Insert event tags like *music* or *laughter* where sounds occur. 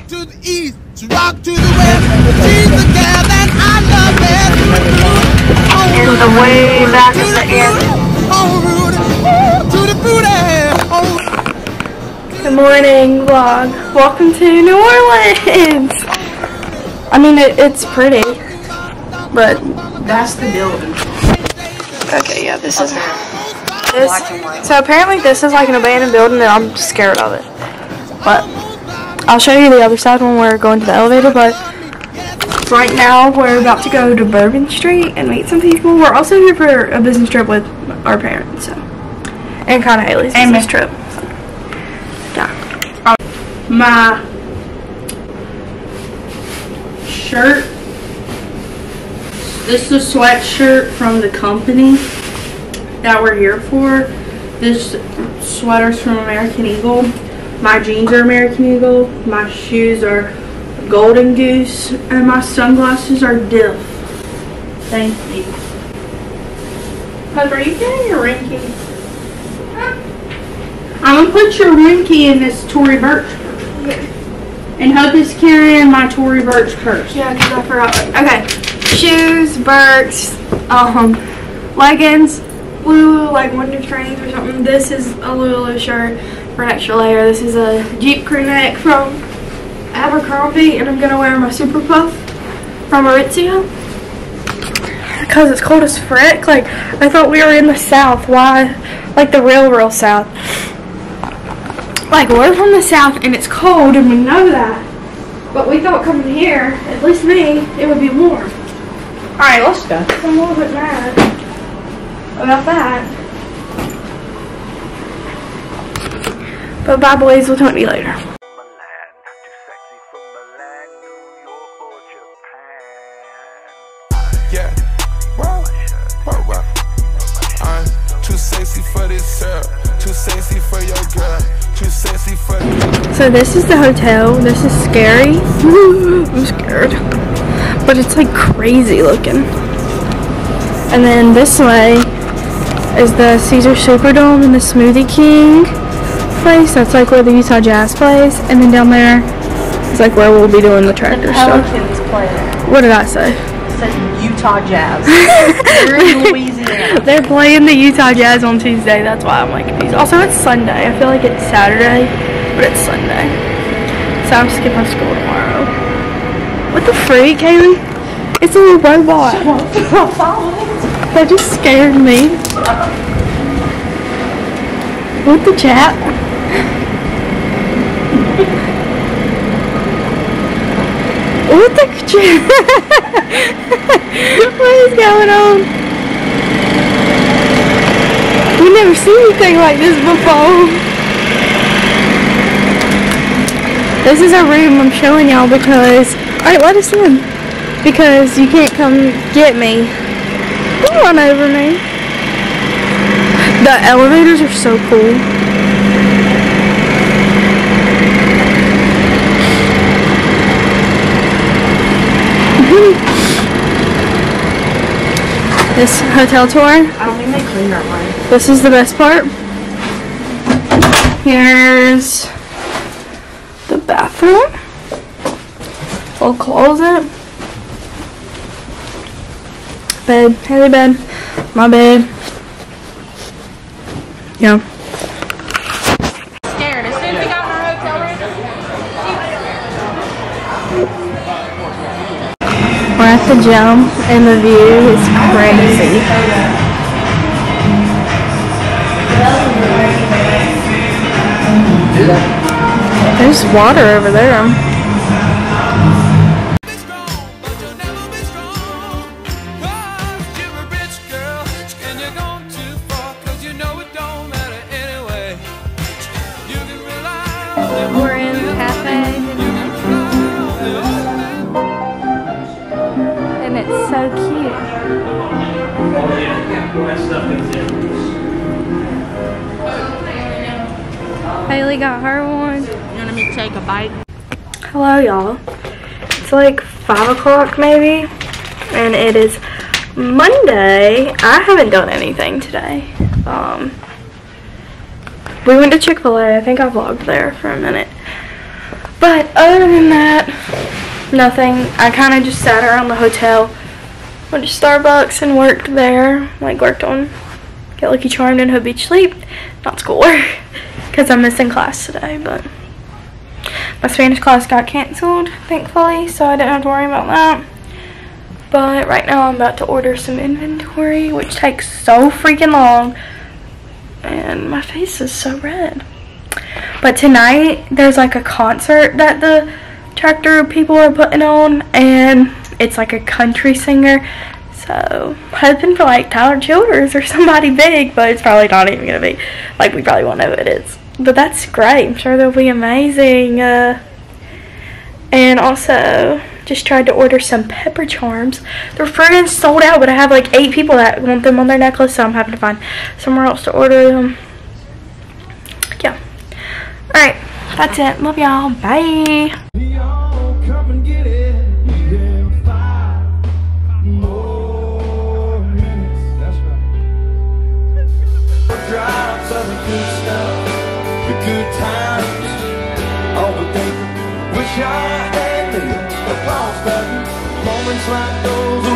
rock to the east, she rock to the west. She's the gal that I love best. In the way back of the air. Oh, Rudy, to the booty. Oh. Good morning, vlog. Welcome to New Orleans. I mean, it, it's pretty, but That's the building. okay, yeah, this is Black and white. this. So apparently, this is like an abandoned building, and I'm scared of it. But I'll show you the other side when we're going to the elevator. But right now, we're about to go to Bourbon Street and meet some people. We're also here for a business trip with our parents, so and kind of Haley's And business trip. Yeah. Um, my shirt. This is a sweatshirt from the company that we're here for. This sweater's from American Eagle. My jeans are American Eagle. My shoes are Golden Goose. And my sunglasses are Diff. Thank you. Pepper, are you getting your ring key? I'm gonna put your room key in this Tory Burch. And Hope is carrying my Tory Burch purse. Yeah, because I forgot. Okay. Shoes, Birks, um, leggings, Lulu, like Wunder Trains or something. This is a Lulu shirt for an extra layer. This is a Jeep crew neck from Abercrombie, and I'm going to wear my Super Puff from Aritzia. Because it's cold as frick. Like, I thought we were in the South. Why? Like the real, real South. Like, we're from the South, and it's cold, and we know that. But we thought coming here, at least me, it would be warm. Alright, let's go. I'm a little bit mad about that. But bye boys, we'll talk to you later. Milan, too sexy for Milan, New York or Japan. Yeah. Whoa, whoa, whoa. I'm too sexy for this girl. Too sexy for your girl. Too sexy for So this is the hotel. This is scary. *laughs* I'm scared. But it's like crazy looking. And then this way is the Caesars Superdome and the Smoothie King place. That's like where the Utah Jazz plays. And then down there is like where we'll be doing the tractor stuff. Pelicans play. What did I say? It says Utah Jazz. *laughs* We're in Louisiana. They're playing the Utah Jazz on Tuesday. That's why I'm like confused. Also, it's Sunday. I feel like it's Saturday, but it's Sunday. So I'm skipping school tomorrow. What the freak, Kaylee? It's a little robot. *laughs* That just scared me. What the chat? What the chat? *laughs* what is going on? We never seen anything like this before. This is our room I'm showing y'all because, alright, let us in. Because you can't come get me. Run over me. The elevators are so cool. *laughs* this hotel tour. I don't think they clean that one. This is the best part. Here's the bathroom. Little closet. Bed. Haley bed. My bed. Yeah. scared. As soon as we got in our hotel room, We're at the gym and the view is crazy. There's water over there. Haley got her one. you want me to take a bite? Hello, y'all. It's like 5 o'clock maybe, and it is Monday. I haven't done anything today. Um, we went to Chick fil A. I think I vlogged there for a minute. But other than that, nothing. I kind of just sat around the hotel, went to Starbucks and worked there. Like worked on Get Lucky Charmed and Hope Beach Sleep, not schoolwork, *laughs* because I'm missing class today. But my Spanish class got canceled, thankfully, so I didn't have to worry about that. But right now I'm about to order some inventory, which takes so freaking long. And my face is so red. But tonight there's like a concert that the tractor people are putting on and it's like a country singer. So hoping for like Tyler Childers or somebody big, but it's probably not even gonna be. Like we probably won't know who it is. But that's great. I'm sure they'll be amazing. Uh, and also just tried to order some pepper charms. They're freaking sold out, but I have like eight people that want them on their necklace, so I'm having to find somewhere else to order them. Yeah. Alright, that's it. Love y'all. Bye. good times. all but they wish I had them. The pause button, moments like those.